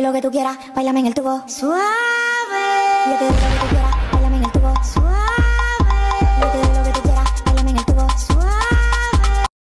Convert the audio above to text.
lo que tú quieras, bailame en el tubo suave. Yo te doy lo que tú quieras.